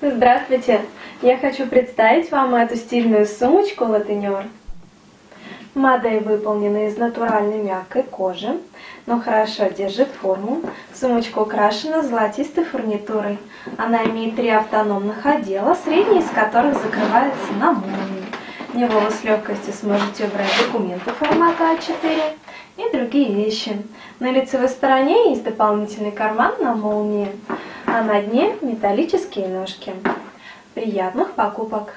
Здравствуйте! Я хочу представить вам эту стильную сумочку Латенер. Модель выполнена из натуральной мягкой кожи, но хорошо держит форму. Сумочка украшена золотистой фурнитурой. Она имеет три автономных отдела, средний из которых закрывается на молнии. В него вы с легкостью сможете убрать документы формата А4 и другие вещи. На лицевой стороне есть дополнительный карман на молнии, а на дне металлические ножки. Приятных покупок!